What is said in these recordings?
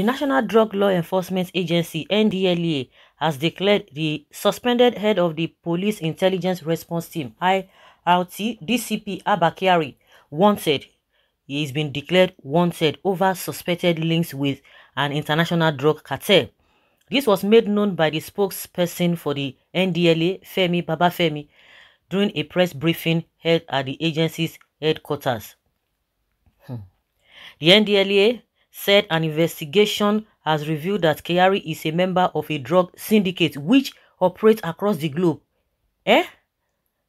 The National Drug Law Enforcement Agency (NDLEA) has declared the suspended head of the Police Intelligence Response Team (IRT), DCP Abba Kyari, wanted. He is been declared wanted over suspected links with an international drug cartel. This was made known by the spokesperson for the NDLEA, Femi Babafemi, during a press briefing held at the agency's headquarters. Hmm. The NDLEA said an investigation has revealed that Kyari is a member of a drug syndicate which operates across the globe. Eh?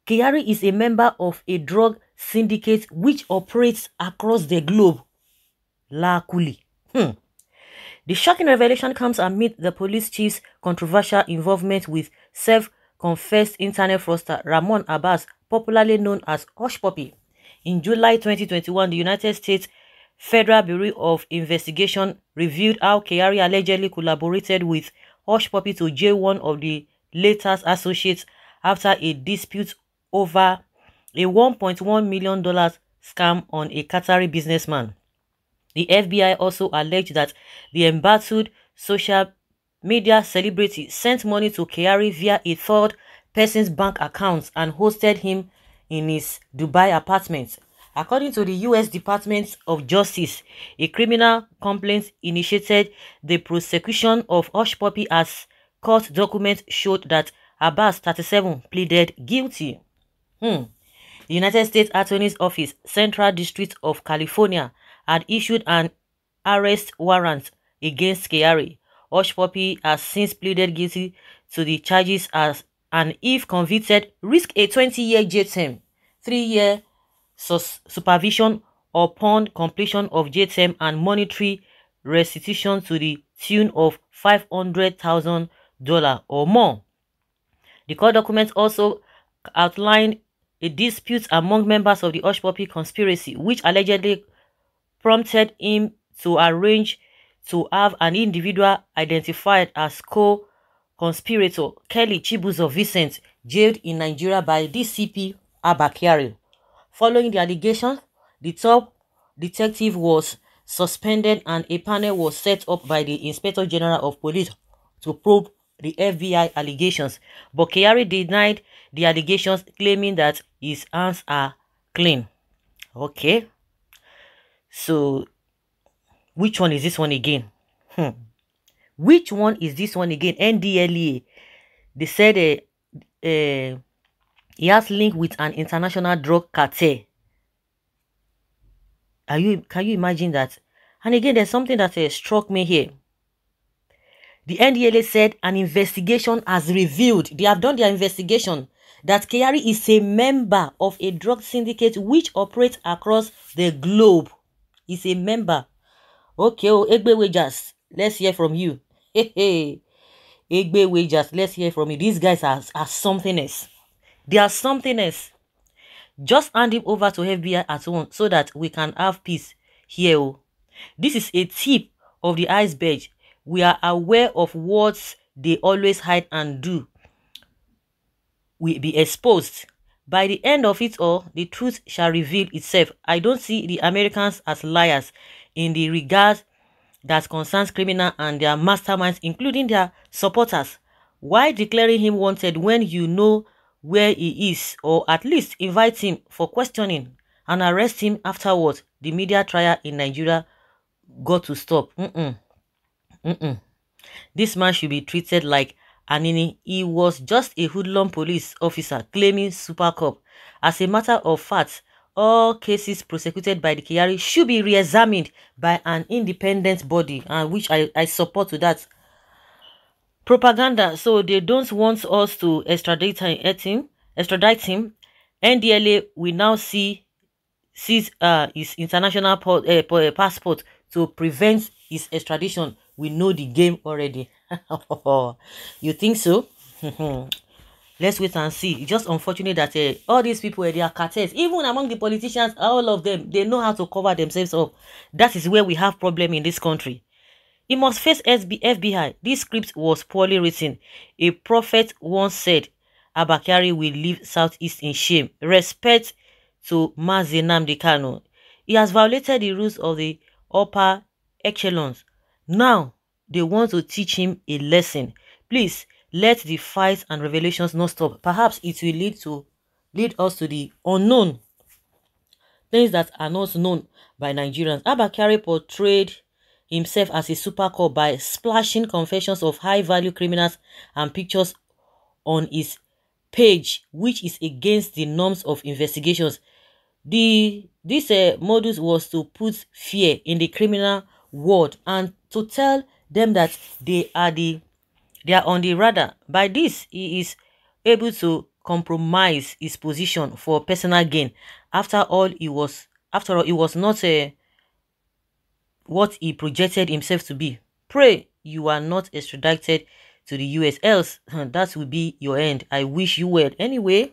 Kyari is a member of a drug syndicate which operates across the globe. La Kuli. Hmm. The shocking revelation comes amid the police chief's controversial involvement with self-confessed internet fraudster Ramon Abbas, popularly known as Hushpuppi. In July 2021, the United States Federal Bureau of Investigation revealed how Kyari allegedly collaborated with Hushpuppi to jail one of the latter's associates after a dispute over a $1.1 million scam on a Qatari businessman. The FBI also alleged that the embattled social media celebrity sent money to Kyari via a third person's bank account and hosted him in his Dubai apartment. According to the U.S. Department of Justice, a criminal complaint initiated the prosecution of Hushpuppi as court documents showed that Abbas, 37, pleaded guilty. Hmm. The United States Attorney's Office, Central District of California, had issued an arrest warrant against Kyari. Hushpuppi has since pleaded guilty to the charges as and if convicted, risk a 20-year jail term, three-year supervision upon completion of term and monetary restitution to the tune of $500,000 or more. The court documents also outlined a dispute among members of the Hush conspiracy, which allegedly prompted him to arrange to have an individual identified as co-conspirator Kelly Chibuzor Vincent jailed in Nigeria by DCP Abba Kyari. Following the allegations, the top detective was suspended and a panel was set up by the Inspector General of Police to probe the FBI allegations. But Kyari denied the allegations, claiming that his hands are clean. Okay. So, which one is this one again? Hmm. Which one is this one again? NDLEA. They said uh, uh, he has link with an international drug cartel. Are you? Can you imagine that? And again, there's something that uh, struck me here. The NDLA said an investigation has revealed, they have done their investigation, that Kyari is a member of a drug syndicate which operates across the globe is a member. Okay, oh, Egbe Wagers, let's hear from you. Hey, hey. Egbe Wagers, let's hear from you. These guys are, are something else. They are something else. Just hand him over to FBI at once so that we can have peace here. Oh. This is a tip of the iceberg. We are aware of what they always hide and do. We be exposed. By the end of it all, the truth shall reveal itself. I don't see the Americans as liars in the regard that concerns criminal and their masterminds, including their supporters. Why declaring him wanted when you know where he is, or at least invite him for questioning and arrest him afterwards? The media trial in Nigeria got to stop. Mm-mm. Mm-mm. This man should be treated like Anini, he was just a hoodlum police officer claiming super cop. As a matter of fact, all cases prosecuted by the Kyari should be re-examined by an independent body, and which I, I support to that. Propaganda, so they don't want us to extradite him, extradite him. NDLA we now see sees uh, his international port, uh, passport to prevent his extradition. We know the game already. you think so? Let's wait and see. It's just unfortunate that uh, all these people, uh, they are cartels. Even among the politicians, all of them, they know how to cover themselves up. That is where we have problem in this country. He must face FBI. This script was poorly written. A prophet once said, Abba Kyari will leave Southeast in shame. Respect to Mazi Nnamdi Kanu. He has violated the rules of the upper echelons Now, they want to teach him a lesson. Please, let the fights and revelations not stop. Perhaps it will lead to lead us to the unknown. Things that are not known by Nigerians. Abba Kyari portrayed himself as a super cop by splashing confessions of high-value criminals and pictures on his page, which is against the norms of investigations. The this uh, modus was to put fear in the criminal world and to tell them that they are the they are on the radar. By this, he is able to compromise his position for personal gain. After all, he was after all, he was not a uh, what he projected himself to be. Pray you are not extradited to the US, else that will be your end. I wish you well. Anyway,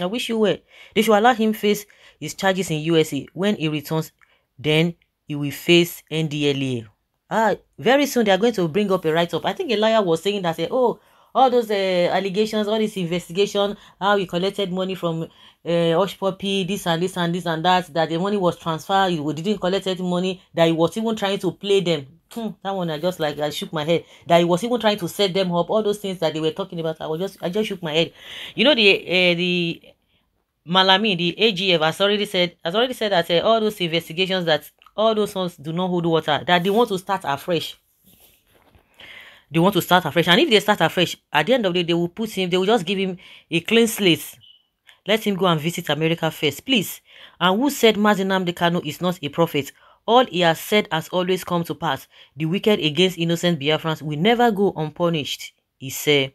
I wish you well. They should allow him face his charges in USA. When he returns, then he will face NDLA. Ah, very soon they are going to bring up a write-up. I think a lawyer was saying that, say, oh, all those uh, allegations, all this investigation, how he collected money from uh, Hush Puppy, this and this and this and that, that the money was transferred, he didn't collect any money, that he was even trying to play them. Hmm, that one I just like I shook my head. That he was even trying to set them up. All those things that they were talking about, I was just I just shook my head. You know the uh, the Malami, the AGF has already said has already said that uh, all those investigations that all those ones do not hold water. That they want to start afresh. They want to start afresh, and if they start afresh, at the end of the day, they will put him. They will just give him a clean slate. Let him go and visit America first, please. And who said Mazi Nnamdi Kanu is not a prophet? All he has said has always come to pass. The wicked against innocent Biafrans will never go unpunished, he said.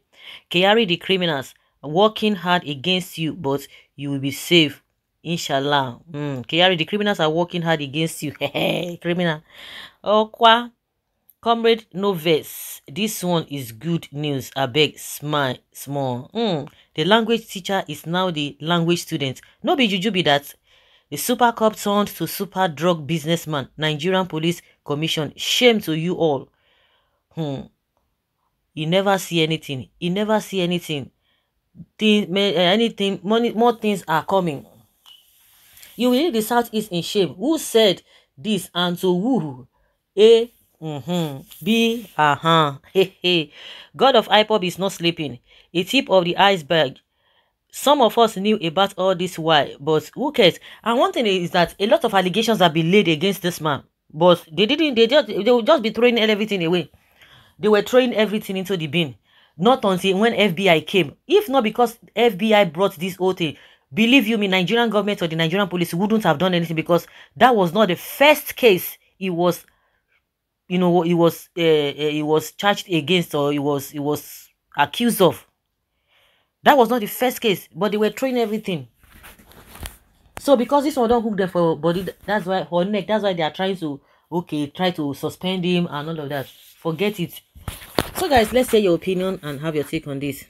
Kyari the criminals are working hard against you, but you will be safe. Inshallah. Mm. The criminals are working hard against you. Criminal. Okwa. Comrade Noves. This one is good news. I beg, smile, small. Mm. The language teacher is now the language student. No be juju be that. The super cop turned to super drug businessman. Nigerian Police Commission. Shame to you all. Hmm. You never see anything. You never see anything. Thing, eh, anything, money, more things are coming. You will leave the Southeast in shame. Who said this and to who? A, mm-hmm, B, uh-huh, hey, hey. God of IPOB is not sleeping. A tip of the iceberg some of us knew about all this why, but who cares? And one thing is that a lot of allegations have been laid against this man, but they didn't. They just they will just be throwing everything away. They were throwing everything into the bin. Not until when FBI came. If not because FBI brought this whole thing, believe you me, Nigerian government or the Nigerian police wouldn't have done anything because that was not the first case it was, you know, what he was uh, uh, he was charged against or he was he was accused of. That was not the first case, but they were throwing everything. So because this one don't hook them for body, that's why her neck, that's why they are trying to okay, try to suspend him and all of that. Forget it. So guys, let's say your opinion and have your take on this.